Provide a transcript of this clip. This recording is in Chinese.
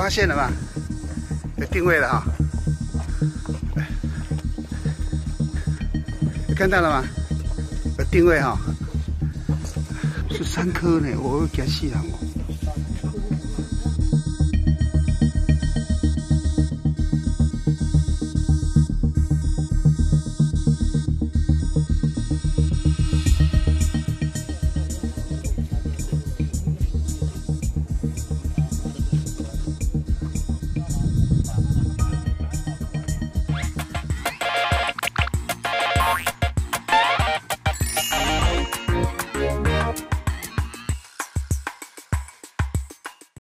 发现了吗有定位了哈。看到了吗？有定位哈。是三颗呢我惊死人哦